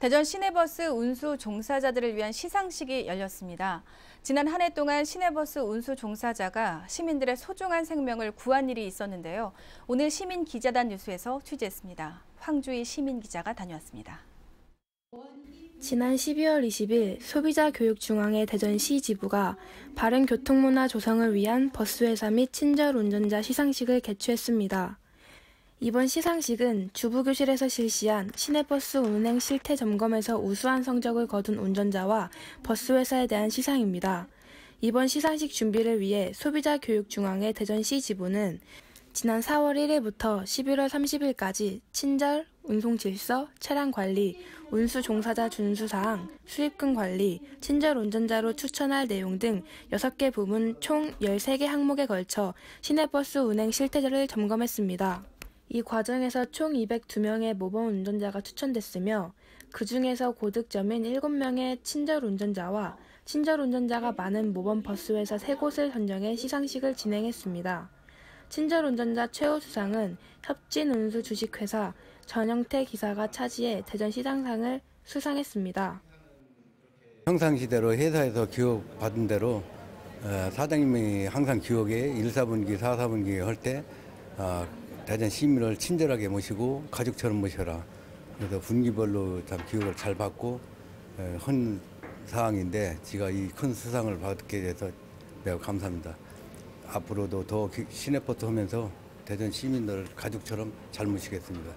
대전 시내버스 운수 종사자들을 위한 시상식이 열렸습니다. 지난 한 해 동안 시내버스 운수 종사자가 시민들의 소중한 생명을 구한 일이 있었는데요. 오늘 시민 기자단 뉴스에서 취재했습니다. 황주희 시민 기자가 다녀왔습니다. 지난 12월 20일 소비자교육중앙회 대전시 지부가 바른 교통문화 조성을 위한 버스 회사 및 친절 운전자 시상식을 개최했습니다. 이번 시상식은 주부교실에서 실시한 시내버스 운행 실태 점검에서 우수한 성적을 거둔 운전자와 버스회사에 대한 시상입니다. 이번 시상식 준비를 위해 소비자교육중앙회 대전시 지부는 지난 4월 1일부터 11월 30일까지 친절, 운송 질서, 차량 관리, 운수 종사자 준수 사항, 수입금 관리, 친절 운전자로 추천할 내용 등 6개 부문 총 13개 항목에 걸쳐 시내버스 운행 실태를 점검했습니다. 이 과정에서 총 202명의 모범 운전자가 추천됐으며 그 중에서 고득점인 7명의 친절 운전자와 친절 운전자가 많은 모범 버스 회사 3곳을 선정해 시상식을 진행했습니다. 친절 운전자 최우 수상은 협진 운수 주식회사 전영태 기사가 차지해 대전 시상상을 수상했습니다. 평상시대로 회사에서 기억 받은 대로 어, 사장님이 항상 기억에 1, 4분기, 4, 4분기 할때 어, 대전 시민을 친절하게 모시고 가족처럼 모셔라. 그래서 분기별로 참 기억을 잘 받고 한 사항인데 제가 이 큰 수상을 받게 돼서 매우 감사합니다. 앞으로도 더 시내버스 하면서 대전 시민들을 가족처럼 잘 모시겠습니다.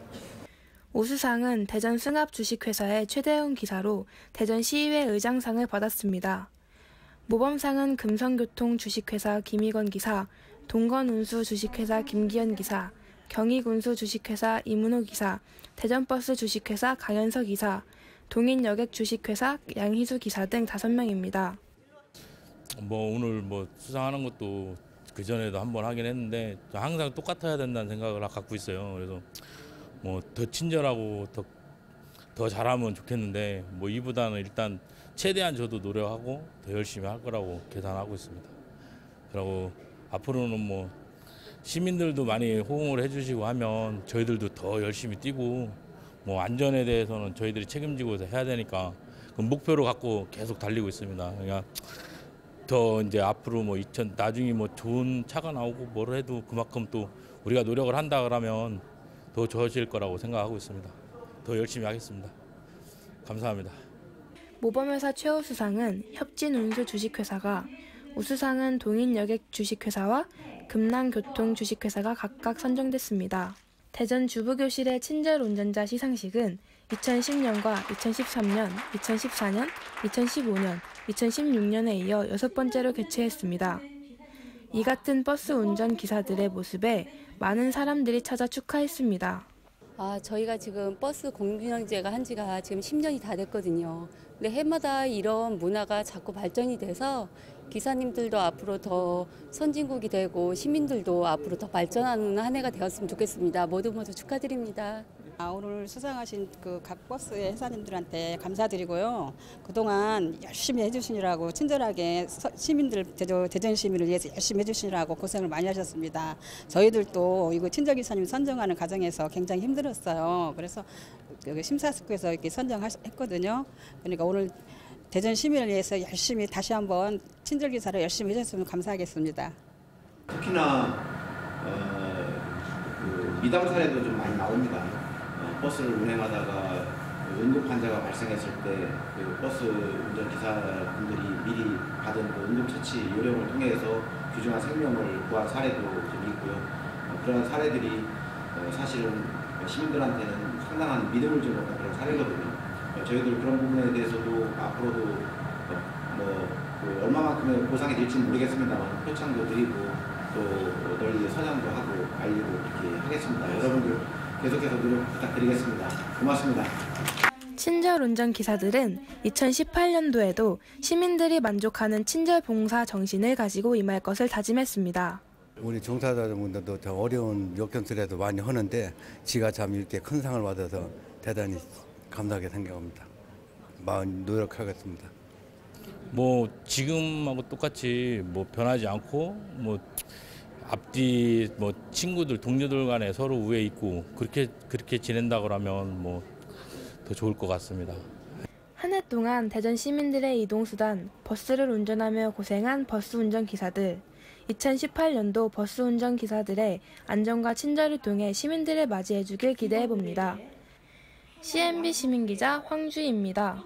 우수상은 대전 승합 주식회사의 최대훈 기사로 대전 시의회 의장상을 받았습니다. 모범상은 금성교통 주식회사 김희건 기사, 동건운수 주식회사 김기현 기사, 경희군수 주식회사 이문호 기사, 대전버스 주식회사 강현석 기사, 동인여객 주식회사 양희수 기사 등 5명입니다. 뭐 오늘 뭐 수상하는 것도 그 전에도 한 번 하긴 했는데 항상 똑같아야 된다는 생각을 갖고 있어요. 그래서 뭐 더 친절하고 더, 더 잘하면 좋겠는데 뭐 이보다는 일단 최대한 저도 노력하고 더 열심히 할 거라고 계산하고 있습니다. 그리고 앞으로는 뭐 시민들도 많이 호응을 해주시고 하면 저희들도 더 열심히 뛰고 뭐 안전에 대해서는 저희들이 책임지고 해야 되니까 그 목표로 갖고 계속 달리고 있습니다. 그러니까 더 이제 앞으로 뭐 2000, 나중에 뭐 좋은 차가 나오고 뭘 해도 그만큼 또 우리가 노력을 한다 그러면 더 좋아질 거라고 생각하고 있습니다. 더 열심히 하겠습니다. 감사합니다. 모범회사 최우 수상은 협진 운수 주식회사가 우수상은 동인여객 주식회사와 금남교통 주식회사가 각각 선정됐습니다. 대전 주부교실의 친절 운전자 시상식은 2010년과 2013년, 2014년, 2015년, 2016년에 이어 여섯 번째로 개최했습니다. 이 같은 버스 운전 기사들의 모습에 많은 사람들이 찾아 축하했습니다. 아, 저희가 지금 버스 공균형제가 한 지가 지금 10년이 다 됐거든요. 근데 해마다 이런 문화가 자꾸 발전이 돼서 기사님들도 앞으로 더 선진국이 되고 시민들도 앞으로 더 발전하는 한 해가 되었으면 좋겠습니다. 모두 모두 축하드립니다. 아, 오늘 수상하신 그 각 버스의 회사님들한테 감사드리고요. 그동안 열심히 해주시느라고 친절하게 시민들 대전 시민을 위해서 열심히 해주시느라고 고생을 많이 하셨습니다. 저희들도 이거 친절 기사님 선정하는 과정에서 굉장히 힘들었어요. 그래서 심사숙고해서 이렇게 선정했거든요. 그러니까 오늘 대전 시민을 위해서 열심히 다시 한번 친절 기사를 열심히 해줬으면 감사하겠습니다. 특히나 어, 그 미담 사례도 좀 많이 나옵니다. 버스를 운행하다가 응급 환자가 발생했을 때 그 버스 운전 기사분들이 미리 받은 그 응급 처치 요령을 통해서 귀중한 생명을 구한 사례도 좀 있고요. 어, 그런 사례들이 어, 사실은 시민들한테는 상당한 믿음을 주는 그런 사례거든요. 어, 저희들 그런 부분에 대해서도 앞으로도 뭐 그 얼마만큼의 보상이 될지 모르겠습니다만 표창도 드리고 또 널리 선양도 하고 알리고 이렇게 하겠습니다. 여러분들 계속해서 노력 부탁드리겠습니다. 고맙습니다. 친절 운전 기사들은 2018년도에도 시민들이 만족하는 친절 봉사 정신을 가지고 임할 것을 다짐했습니다. 우리 종사자분들도 참 어려운 역경들에도 많이 하는데 지가 참 이렇게 큰 상을 받아서 대단히 감사하게 생각합니다. 마음 노력하겠습니다. 뭐 지금하고 똑같이 뭐 변하지 않고 뭐 앞뒤 뭐 친구들 동료들 간에 서로 우애 있고 그렇게 그렇게 지낸다 그러면 뭐 더 좋을 것 같습니다. 한 해 동안 대전 시민들의 이동 수단, 버스를 운전하며 고생한 버스 운전 기사들, 2018년도 버스 운전 기사들의 안전과 친절을 통해 시민들을 맞이해 주길 기대해 봅니다. CNB 시민 기자 황주희입니다.